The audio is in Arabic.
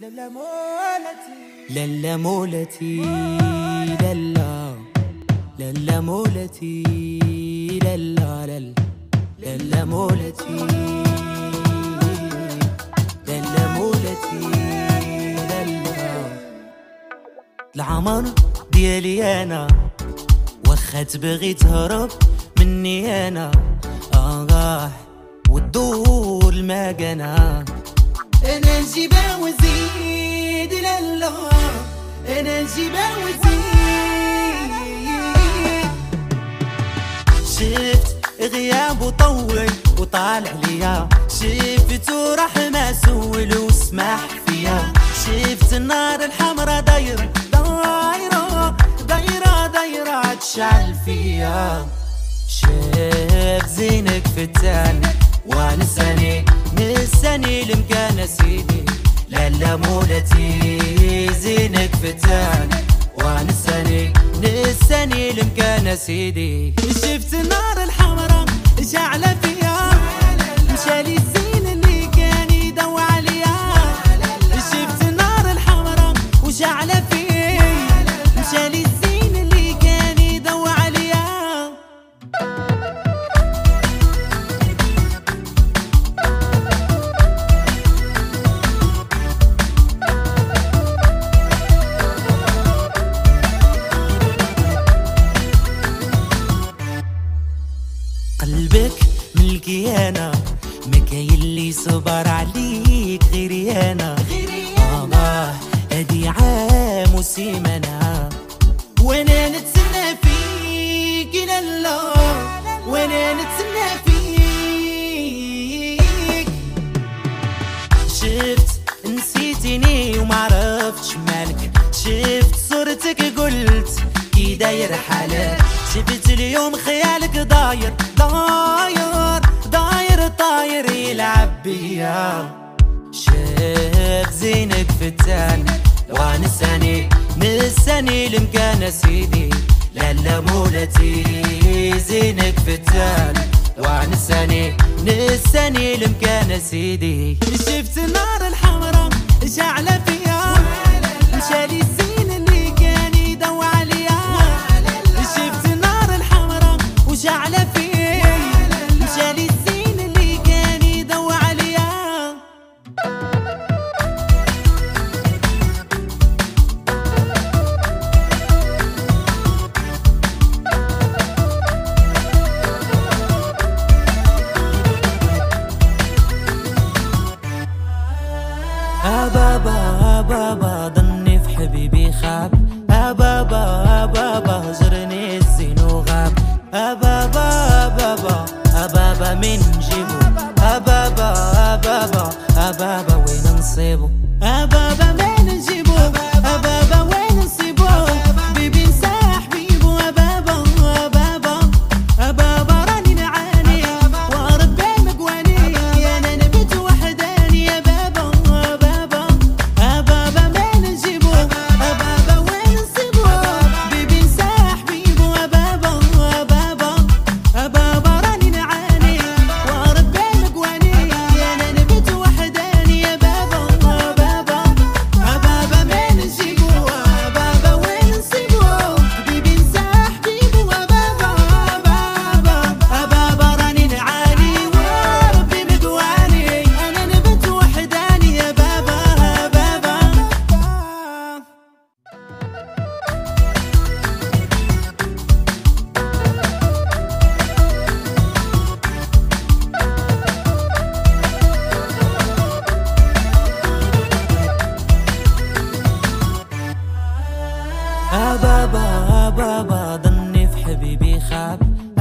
للا مولتي للا مولتي للا. للا مولتي للا للا للا مولتي للا. مولتي للا العمر ديالي أنا واخا تبغي تهرب مني أنا. آه وتدور المكانه أنا نجيبها وزيد لالا أنا نجيبها وزيد. شفت غياب وطول وطالع ليا. شفت وراح ما سول وسمح فيا. شفت النار الحمراء دايرة دايرة دايرة دايرة تشعل فيا. شاف زينك فتاني ونساني نساني المكان سيدي. لالا مولتي زينك فتاني ونساني نساني المكان سيدي. شفت قلبك ملكي أنا ما كاين اللي صبر عليك غيري أنا. آه أدي عام وسيمانة وأنا نتسنى فيك لالا وأنا نتسنى فيك. شفت نسيتني وما عرفتش مالك. شفت صورتك قلت كي داير حالك. شفت اليوم خيالك داير داير داير طاير يلعب بيا. شاف زينك فتان ونساني نساني المكان سيدي لالا مولتي زينك فتان ونساني نساني المكان سيدي شفت النار الحمراء شعلة فيها حبيبي خاب. أبابا أبابا هجرني الزين وغاب أبابا up